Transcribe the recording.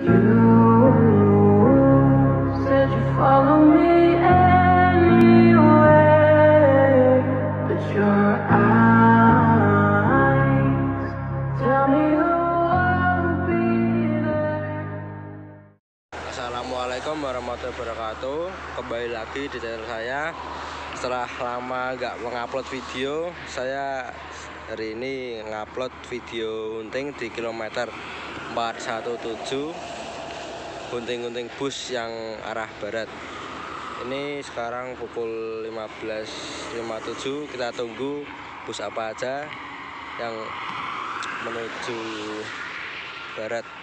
Assalamualaikum warahmatullahi wabarakatuh. Kembali lagi di channel saya. Setelah lama nggak mengupload video Saya hari ini ngupload video hunting di kilometer 417 Hunting-hunting bus yang arah barat. Ini sekarang pukul 15.57 Kita tunggu bus apa aja Yang menuju barat